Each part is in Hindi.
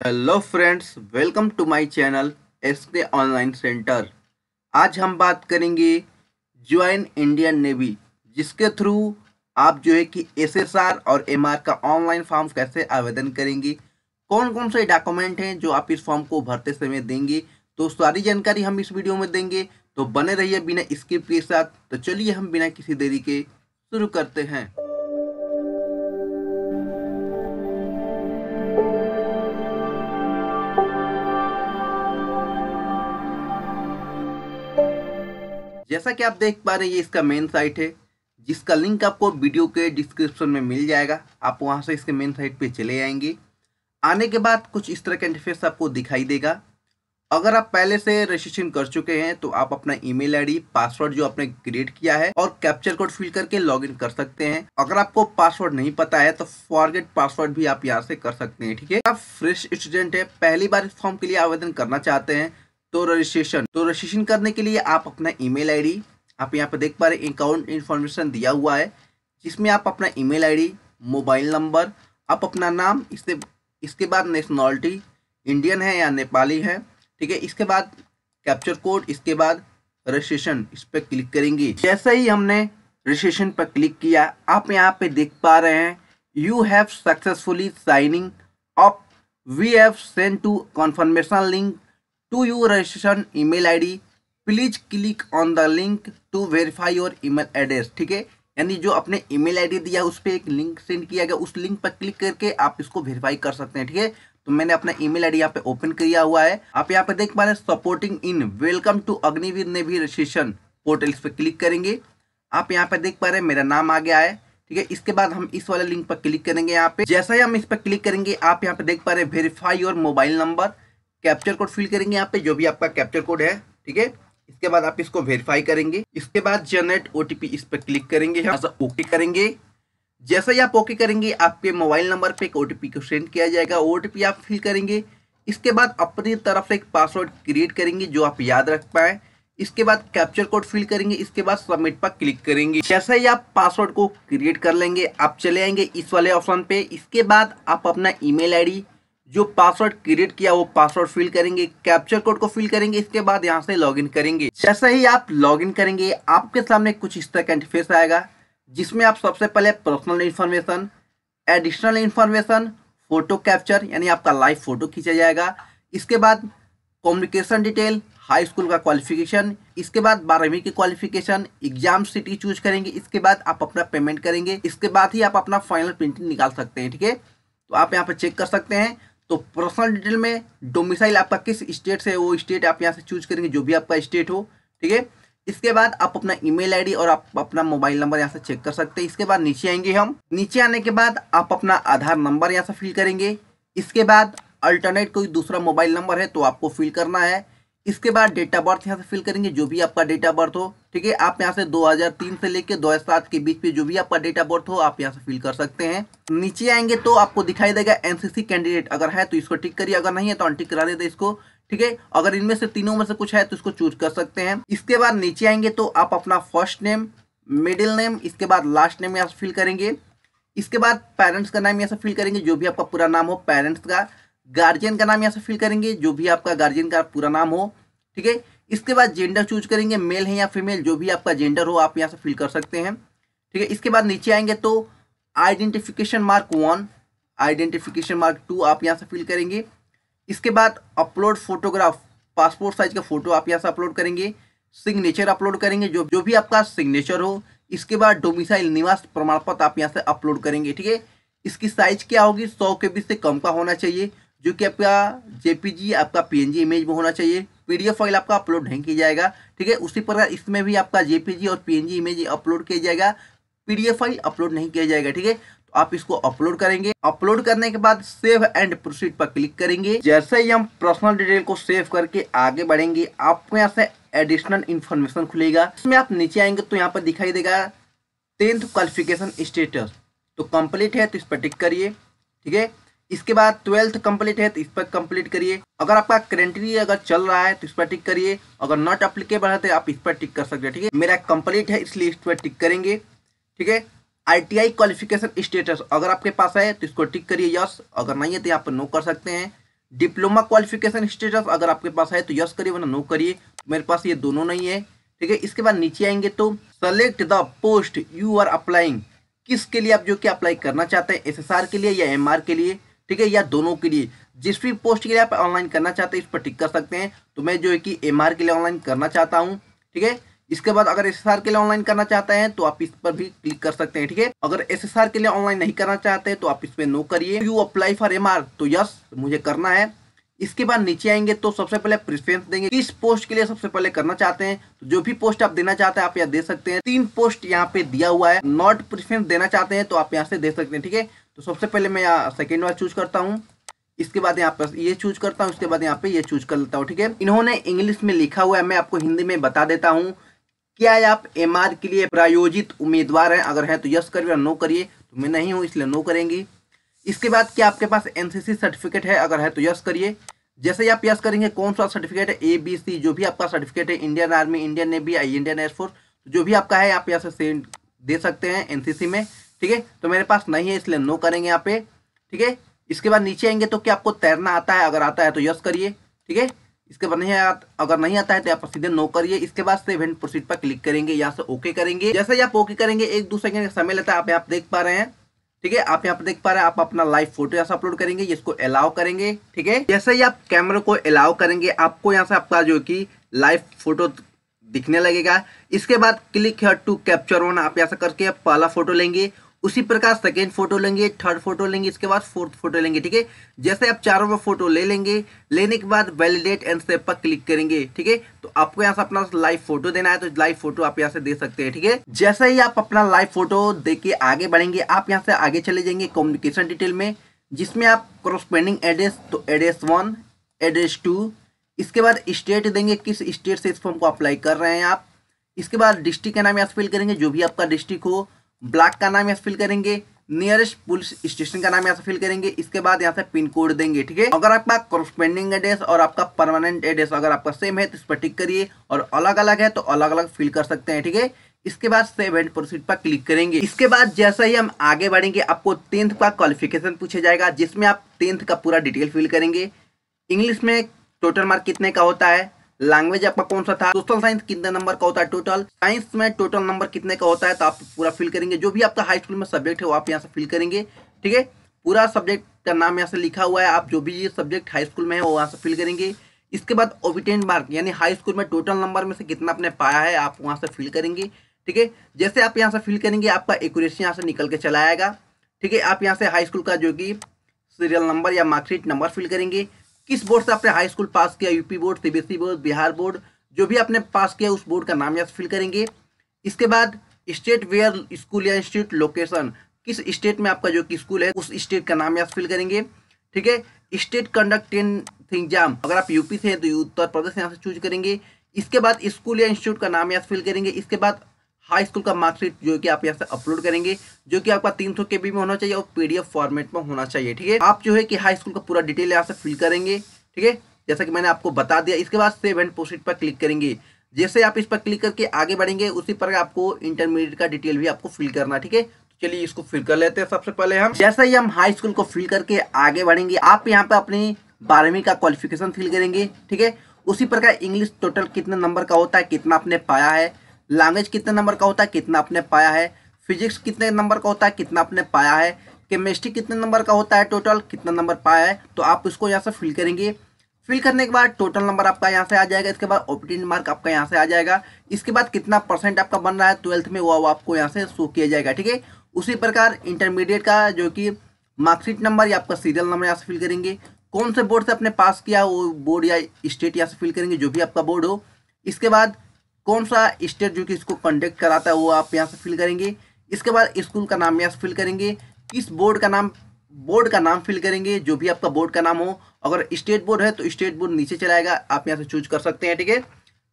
Hello friends welcome to my channel S K online centre आज हम बात करेंगे ज्वाइन इंडियन नेवी जिसके थ्रू आप जो है कि एसएसआर और एमआर का ऑनलाइन फॉर्म कैसे आवेदन करेंगे कौन कौन से डॉक्यूमेंट हैं जो आप इस फॉर्म को भरते समय देंगे तो सारी जानकारी हम इस वीडियो में देंगे। तो बने रहिए बिना स्किप के साथ तो चलिए हम बिना किसी देरी के शुरू करते हैं। जैसा कि आप देख पा रहे हैं, ये इसका मेन साइट है, जिसका लिंक आपको वीडियो के डिस्क्रिप्शन में मिल जाएगा। आप वहाँ से इसके मेन साइट पे चले आएँगे। आने के बाद कुछ इस तरह का इंटरफेस आपको दिखाई देगा। अगर आप पहले से रजिस्ट्रेशन कर चुके हैं तो आप अपना ईमेल आईडी पासवर्ड जो आपने क्रिएट किया है, और कैप्चर कोड फिल करके लॉगिन कर सकते हैं। अगर आपको पासवर्ड नहीं पता है तो फॉरगेट पासवर्ड भी आप यहाँ से कर सकते हैं, ठीक है? आप फ्रेश स्टूडेंट है, पहली बार इस फॉर्म के लिए आवेदन करना चाहते हैं तो रजिस्ट्रेशन। तो रजिस्ट्रेशन करने के लिए आप अपना ईमेल आईडी, आप यहाँ पे देख पा रहे अकाउंट इन्फॉर्मेशन दिया हुआ है, जिसमें आप अपना ईमेल आईडी, मोबाइल नंबर, आप अपना नाम, इससे, इसके बाद नेशनलिटी इंडियन है या नेपाली है, ठीक है, इसके बाद कैप्चर कोड इसके बाद रजिस्ट्रेशन, इस पर क्लिक करेंगे। जैसे ही हमने रजिस्ट्रेशन पर क्लिक किया, आप यहाँ पे देख पा रहे हैं you have successfully signing up we have send to confirmation link to your registration email id please click on the link to verify your email address ठीक है? यानी जो आपने ईमेल आईडी दिया, उस पर एक लिंक सेंड किया गया, उस लिंक पर क्लिक करके आप इसको वेरीफाई कर सकते हैं, ठीक है? तो मैंने अपना ईमेल आईडी यहाँ पे ओपन किया हुआ है। आप यहाँ पे देख पा रहे हैं supporting in welcome to Agniveer navy registration portal इस पर क्लिक करेंगे। आप यहाँ पे देख पा रहे हैं, मेरा नाम आ गया है, ठीक है? इसके बाद हम इस वाले लिंक पर क्लिक करेंगे यहाँ पे। जैसा ही हम इस पर क्लिक करेंगे, आप यहाँ पे देख पा रहे हैं verify your mobile number captcha code fill करेंगे यहाँ पे, जो भी आपका कैप्चर कोड है, ठीक है? इसके बाद आप इसको वेरीफाई करेंगे। इसके बाद जनरेट ओटीपी इस पर क्लिक करेंगे ओके करेंगे। जैसा ही आप ओके करेंगे, आपके मोबाइल नंबर पे एक ओटीपी को सेंड किया जाएगा। ओटीपी आप फिल करेंगे। इसके बाद अपनी तरफ़ से एक पासवर्ड क्रिएट करेंगे, जो आप याद रख पाए। इसके बाद कैप्चर कोड फिल करेंगे। इसके बाद सबमिट पर क्लिक करेंगे। जैसा ही आप पासवर्ड को क्रिएट कर लेंगे, आप चले आएँगे इस वाले ऑप्शन पे। इसके बाद आप अपना ईमेल आईडी जो पासवर्ड क्रिएट किया, वो पासवर्ड फिल करेंगे कैप्चर कोड को फिल करेंगे, इसके बाद यहाँ से लॉगिन करेंगे। जैसे ही आप लॉगिन करेंगे, आपके सामने कुछ इस तरह का इंटरफेस आएगा, जिसमें आप सबसे पहले personal information additional information photo capture यानी आपका लाइव फ़ोटो खींचा जाएगा। इसके बाद कम्युनिकेशन डिटेल हाई स्कूल का क्वालिफिकेशन इसके बाद बारहवीं की क्वालिफिकेशन एग्ज़ाम सिटी चूज़ करेंगे, इसके बाद आप अपना पेमेंट करेंगे, इसके बाद ही आप अपना फाइनल प्रिंटिंग निकाल सकते हैं, ठीक है? तो आप यहाँ पर चेक कर सकते हैं। तो पर्सनल डिटेल में डोमिसाइल आपका किस स्टेट से वो स्टेट आप यहाँ से चूज़ करेंगे, जो भी आपका स्टेट हो, ठीक है? इसके बाद आप अपना ईमेल आईडी और आप अपना मोबाइल नंबर यहाँ से चेक कर सकते हैं। इसके बाद नीचे आएँगे हम। नीचे आने के बाद आप अपना आधार नंबर यहाँ से फिल करेंगे। इसके बाद अल्टरनेट कोई दूसरा मोबाइल नंबर है तो आपको फिल करना है। इसके बाद डेट ऑफ़ बर्थ यहाँ से फिल करेंगे, जो भी आपका डेट ऑफ़ बर्थ हो, ठीक है? आप यहाँ से 2003 से लेके 2007 के बीच में जो भी आपका डेट ऑफ़ बर्थ हो, आप यहाँ से फिल कर सकते हैं। नीचे आएँगे तो आपको दिखाई देगा एनसीसी कैंडिडेट अगर है तो इसको टिक करिए, अगर नहीं है तो अनटिक करा देते इसको, ठीक है? अगर इनमें से तीनों में से कुछ है तो इसको चूज़ कर सकते हैं। इसके बाद नीचे आएँगे तो आप अपना फ़र्स्ट नेम मिडिल नेम इसके बाद लास्ट नेम यहाँ से फिल करेंगे। इसके बाद पेरेंट्स का नाम यहाँ से फिल करेंगे, जो भी आपका पूरा नाम हो पेरेंट्स का। गार्जियन का नाम यहाँ से फिल करेंगे, जो भी आपका गार्जियन का पूरा नाम हो, ठीक है? इसके बाद जेंडर चूज़ करेंगे मेल है या फीमेल जो भी आपका जेंडर हो, आप यहाँ से फिल कर सकते हैं, ठीक है? इसके बाद नीचे आएँगे तो identification mark one identification mark two आप यहाँ से फिल करेंगे। इसके बाद अपलोड फोटोग्राफ पासपोर्ट साइज़ का फ़ोटो आप यहाँ से अपलोड करेंगे सिग्नेचर अपलोड करेंगे, जो जो भी आपका सिग्नेचर हो। इसके बाद डोमिसाइल निवास प्रमाण पत्र आप यहाँ से अपलोड करेंगे, ठीक है? इसकी साइज़ क्या होगी? सौ के बीच से कम का होना चाहिए। जो कि आपका जेपीजी आपका पीएनजी इमेज में होना चाहिए। पीडीएफ फ़ाइल आपका अपलोड नहीं किया जाएगा, ठीक है? उसी प्रकार इसमें भी आपका जेपीजी और पीएनजी इमेज अपलोड किया जाएगा। पीडीएफ फ़ाइल अपलोड नहीं किया जाएगा, ठीक है? तो आप इसको अपलोड करेंगे। अपलोड करने के बाद सेव एंड प्रोसीड पर क्लिक करेंगे। जैसे ही हम पर्सनल डिटेल को सेव करके आगे बढ़ेंगे, आपको यहाँ से एडिशनल इन्फॉर्मेशन खुलेगा। इसमें आप नीचे आएँगे तो यहाँ पर दिखाई देगा टेंथ क्वालिफिकेशन स्टेटस तो कंप्लीट है तो इस पर टिक करिए, ठीक है? इसके बाद ट्वेल्थ कंप्लीट है तो इस पर कंप्लीट करिए। अगर आपका करेंटली अगर चल रहा है तो इस पर टिक करिए। अगर नॉट अप्लीकेबल है तो आप इस पर टिक कर सकते हैं, ठीक है? मेरा कंप्लीट है, इसलिए इस पर टिक करेंगे, ठीक है? आईटीआई क्वालिफिकेशन स्टेटस अगर आपके पास है तो इसको टिक करिए यस अगर नहीं है तो यहाँ पर नो कर सकते हैं। डिप्लोमा क्वालिफिकेशन स्टेटस अगर आपके पास है तो यस करिए, वरना नो करिए। मेरे पास ये दोनों नहीं है, ठीक है? इसके बाद नीचे आएँगे तो select the post you are applying किसके लिए आप जो कि अप्लाई करना चाहते हैं एस के लिए या एमआर के लिए? ठीक है, या दोनों के लिए। जिस भी पोस्ट के लिए आप ऑनलाइन करना चाहते हैं, इस पर टिक कर सकते हैं। तो मैं जो है कि एमआर के लिए ऑनलाइन करना चाहता हूँ, ठीक है? इसके बाद अगर एसएसआर के लिए ऑनलाइन करना चाहते हैं तो आप इस पर भी क्लिक कर सकते हैं, ठीक है? अगर एसएसआर के लिए ऑनलाइन नहीं करना चाहते तो आप इसमें नो करिए। यू अप्लाई फॉर एमआर तो यस मुझे करना है। इसके बाद नीचे आएँगे तो सबसे पहले प्रेफरेंस देंगे। किस पोस्ट के लिए सबसे पहले करना चाहते हैं तो जो भी पोस्ट आप देना चाहते हैं, आप यहाँ दे सकते हैं। तीन पोस्ट यहाँ पे दिया हुआ है। नॉट प्रेफरेंस देना चाहते हैं तो आप यहाँ से दे सकते हैं, ठीक है? तो सबसे पहले मैं यहाँ सेकेंड वाला चूज़ करता हूँ। इसके बाद यहाँ पर ये चूज़ करता हूँ उसके बाद यहाँ पे ये चूज़ कर लेता हूँ, ठीक है? इन्होंने इंग्लिश में लिखा हुआ है, मैं आपको हिंदी में बता देता हूँ। क्या आप एमआर के लिए प्रायोजित उम्मीदवार हैं? अगर है तो यस करिए नो करिए तो मैं नहीं हूँ, इसलिए नो करेंगी। इसके बाद क्या आपके पास एनसीसी सर्टिफिकेट है? अगर है तो यस करिए। जैसे ही आप यस करेंगे, कौन सा सर्टिफिकेट है? ए बी सी जो भी आपका सर्टिफिकेट है इंडियन आर्मी इंडियन नेवी या इंडियन एयरफोर्स जो भी आपका है, आप यहाँ से दे सकते हैं एनसीसी में। ठीक है? तो मेरे पास नहीं है, इसलिए नो करेंगे यहाँ पे। ठीक है? इसके बाद नीचे आएँगे तो क्या आपको तैरना आता है? अगर आता है तो यस करिए। ठीक है? इसके बाद नहीं अगर नहीं आता है तो आप सीधे नो करिए। इसके बाद से इवेंट प्रोसीड पर क्लिक करेंगे, यहाँ से ओके करेंगे। जैसे ही आप ओके करेंगे, एक दो सेकंड का समय लेता है, आप यहाँ देख पा रहे हैं। ठीक है? आप यहाँ पर देख पा रहे हैं, आप अपना लाइव फ़ोटो यहाँ से अपलोड करेंगे इसको अलाउ करेंगे। ठीक है? जैसे ही आप कैमरे को अलाउ करेंगे, आपको यहाँ से आपका जो कि लाइव फ़ोटो दिखने लगेगा। इसके बाद क्लिक है टू कैप्चर वन आप यहाँ से करके पहला फ़ोटो लेंगे। उसी प्रकार सेकेंड फ़ोटो लेंगे थर्ड फ़ोटो लेंगे, इसके बाद फोर्थ फ़ोटो लेंगे, ठीक है? जैसे आप चारों में फ़ोटो ले लेंगे, लेने के बाद वैलिडेट एंड सेव पर क्लिक करेंगे, ठीक है? तो आपको यहाँ से अपना लाइव फ़ोटो देना है तो लाइव फ़ोटो आप यहाँ से दे सकते हैं, ठीक है? जैसे ही आप अपना लाइव फ़ोटो दे के आगे बढ़ेंगे, आप यहाँ से आगे चले जाएँगे कम्युनिकेशन डिटेल में, जिसमें आप क्रॉसपेंडिंग एड्रेस तो एड्रेस वन एड्रेस टू इसके बाद स्टेट देंगे, किस स्टेट से इस फॉर्म को अप्लाई कर रहे हैं आप, इसके बाद डिस्ट्रिक्ट का नाम यहाँ से फिल करेंगे, जो भी आपका डिस्ट्रिक्ट हो ब्लॉक का नाम यहाँ फिल करेंगे नियरेस्ट पुलिस स्टेशन का नाम यहाँ से फिल करेंगे, इसके बाद यहाँ से पिन कोड देंगे, ठीक है? अगर आपका करस्पेंडिंग एड्रेस और आपका परमानेंट एड्रेस अगर आपका सेम है तो इस पर टिक करिए और अलग अलग है तो अलग अलग फिल कर सकते हैं, ठीक है? इसके बाद सेव एंड प्रोसीड पर क्लिक करेंगे। इसके बाद जैसा ही हम आगे बढ़ेंगे, आपको टेंथ का क्वालिफिकेशन पूछा जाएगा, जिसमें आप टेंथ का पूरा डिटेल फिल करेंगे। इंग्लिश में टोटल मार्क कितने का होता है? लैंग्वेज आपका कौन सा था? सोशल साइंस कितने नंबर का होता है टोटल साइंस में टोटल नंबर कितने का होता है तो आप पूरा फिल करेंगे। जो भी आपका हाई स्कूल में सब्जेक्ट है, वो आप यहाँ से फिल करेंगे, ठीक है? पूरा सब्जेक्ट का नाम यहाँ से लिखा हुआ है। आप जो भी सब्जेक्ट हाई स्कूल में है, वो वहाँ से फिल करेंगे। इसके बाद ओबिटेंट मार्क यानी हाई स्कूल में टोटल नंबर में से कितना आपने पाया है, आप वहाँ से फिल करेंगे, ठीक है? जैसे आप यहाँ से फिल करेंगे, आपका एक्यूरेसी यहाँ से निकल के चला आएगा, ठीक है? आप यहाँ से हाई स्कूल का जो कि सीरियल नंबर या मार्कशीट नंबर फिल करेंगे। किस बोर्ड से आपने हाई स्कूल पास किया? UP board CBSE board Bihar board जो भी आपने पास किया उस बोर्ड का नाम यहाँ फिल करेंगे। इसके बाद स्टेट वेयर स्कूल या इंस्टीट्यूट लोकेशन किस स्टेट में आपका जो कि स्कूल है, उस स्टेट का नाम यहाँ फिल करेंगे। ठीक है? स्टेट कंडक्ट टेंथ एग्ज़ाम अगर आप यूपी से हैं तो उत्तर प्रदेश यहाँ से चूज़ करेंगे। इसके बाद स्कूल या इंस्टीट्यूट का नाम यहाँ फिल करेंगे। इसके बाद हाई स्कूल का मार्कशीट जो कि आप यहाँ से अपलोड करेंगे, जो कि आपका तीन सौ के में होना चाहिए और पीडीएफ फॉर्मेट में होना चाहिए, ठीक है? आप जो है कि हाई स्कूल का पूरा डिटेल यहाँ से फिल करेंगे, ठीक है? जैसा कि मैंने आपको बता दिया, इसके बाद सेव एंड प्रोसीड पर क्लिक करेंगे। जैसे आप इस पर क्लिक करके आगे बढ़ेंगे, उसी पर आपको इंटरमीडिएट का डिटेल भी आपको फिल करना ठीक है? तो चलिए इसको फिल कर लेते हैं सबसे पहले हम। जैसे ही हम हाई स्कूल को फिल करके आगे बढ़ेंगे, आप यहाँ पे अपनी बारहवीं का क्वालिफिकेशन फिल करेंगे, ठीक है? उसी प्रकार इंग्लिश टोटल कितने नंबर का होता है, कितना आपने पाया है लैंग्वेज कितने नंबर का होता है, कितना आपने पाया है? फिजिक्स कितने नंबर का होता है, कितना आपने पाया है? केमिस्ट्री कितने नंबर का होता है टोटल कितना नंबर पाया है? तो आप इसको यहाँ से फिल करेंगे। फिल करने के बाद टोटल नंबर आपका यहाँ से आ जाएगा, इसके बाद ओपीटी मार्क आपका यहाँ से आ जाएगा। इसके बाद कितना परसेंट आपका बन रहा है ट्वेल्थ में वो आपको यहाँ से शो किया जाएगा, ठीक है? उसी प्रकार इंटरमीडिएट का जो कि मार्कशीट नंबर या आपका सीरियल नंबर यहाँ से फिल करेंगे। कौन से बोर्ड से आपने पास किया, वो बोर्ड या स्टेट यहाँ से फिल करेंगे, जो भी आपका बोर्ड हो। इसके बाद कौन सा स्टेट जो कि इसको कंडक्ट कराता है वो आप यहाँ से फिल करेंगे। इसके बाद स्कूल का नाम यहाँ से फिल करेंगे। किस बोर्ड का नाम बोर्ड का नाम फिल करेंगे, जो भी आपका बोर्ड का नाम हो। अगर स्टेट बोर्ड है तो स्टेट बोर्ड नीचे चलाएगा आप यहाँ से चूज़ कर सकते हैं, ठीक है?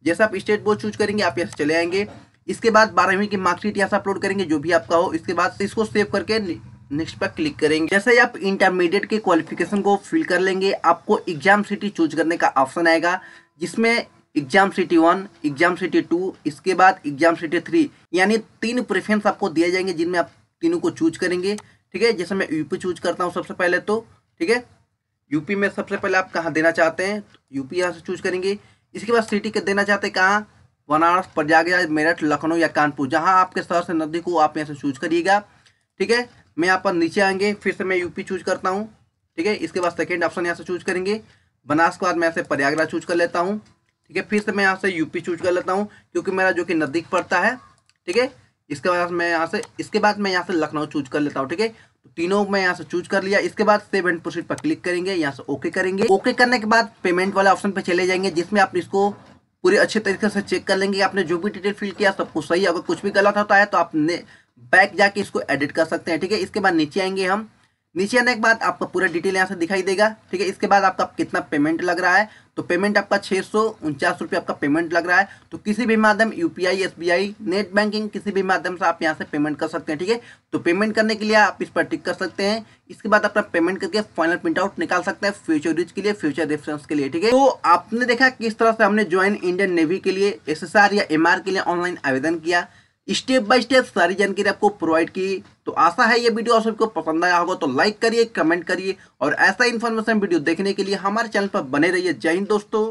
जैसे आप स्टेट बोर्ड चूज़ करेंगे, आप यहाँ से चले आएँगे। इसके बाद बारहवीं की मार्कशीट यहाँ से अपलोड करेंगे, जो भी आपका हो। इसके बाद इसको सेव करके नेक्स्ट पर क्लिक करेंगे। जैसे ही आप इंटरमीडिएट के क्वालिफिकेशन को फिल कर लेंगे, आपको एग्ज़ाम सिटी चूज़ करने का ऑप्शन आएगा, जिसमें exam city one, exam city two, इसके बाद एग्ज़ाम सिटी थ्री, यानी तीन प्रेफरेंस आपको दिए जाएँगे जिनमें आप तीनों को चूज़ करेंगे, ठीक है? जैसे मैं यूपी चूज़ करता हूँ सबसे पहले तो ठीक है? यूपी में सबसे पहले आप कहाँ देना चाहते हैं? यूपी यहाँ से चूज़ करेंगे। इसके बाद सिटी के देना चाहते हैं कहाँ? बनारस, प्रयागराज, मेरठ, लखनऊ या कानपुर। जहाँ आपके शहर से नज़दीक हो, आप यहाँ से चूज़ करिएगा, ठीक है? मैं यहाँ पर नीचे आएँगे, फिर से मैं यूपी चूज़ करता हूँ, ठीक है? इसके बाद सेकेंड ऑप्शन यहाँ से चूज़ करेंगे। बनारस के बाद मैं यहाँ से प्रयागराज चूज़ कर लेता हूँ। ठीक है? फिर से मैं यहाँ से यूपी चूज़ कर लेता हूँ, क्योंकि मेरा जो कि नज़दीक पड़ता है, ठीक है? इसके बाद मैं यहाँ से, इसके बाद मैं यहाँ से लखनऊ चूज़ कर लेता हूँ, ठीक है? तो तीनों मैं यहाँ से चूज़ कर लिया। इसके बाद सेव एंड प्रोसीड पर क्लिक करेंगे, यहाँ से ओके करेंगे। ओके करने के बाद पेमेंट वाले ऑप्शन पे चले जाएँगे, जिसमें आप इसको पूरे अच्छे तरीके से चेक कर लेंगे। आपने जो भी डिटेल फिल किया, सब कुछ सही अगर कुछ भी गलत होता है तो आप बैक जाके इसको एडिट कर सकते हैं, ठीक है? इसके बाद नीचे आएँगे हम। नीचे आने के बाद आपका पूरा डिटेल यहाँ से दिखाई देगा, ठीक है? इसके बाद आपका कितना पेमेंट लग रहा है? तो पेमेंट आपका छः सौ उनचास रुपये आपका पेमेंट लग रहा है। तो किसी भी माध्यम यूपीआई एसबीआई नेट बैंकिंग किसी भी माध्यम से आप यहाँ से पेमेंट कर सकते हैं, ठीक है? तो पेमेंट करने के लिए आप इस पर टिक कर सकते हैं। इसके बाद अपना पेमेंट करके फाइनल प्रिंट आउट निकाल सकते हैं फ्यूचर रिच के लिए फ्यूचर रेफरेंस के लिए, ठीक है? तो आपने देखा किस तरह से हमने ज्वाइन इंडियन नेवी के लिए एसएसआर या एमआर के लिए ऑनलाइन आवेदन किया। स्टेप बाय स्टेप सारी जानकारी आपको प्रोवाइड की। तो आशा है ये वीडियो आप सबको पसंद आया होगा तो लाइक करिए कमेंट करिए, और ऐसा इन्फॉर्मेशन वीडियो देखने के लिए हमारे चैनल पर बने रहिए। जय हिंद दोस्तों।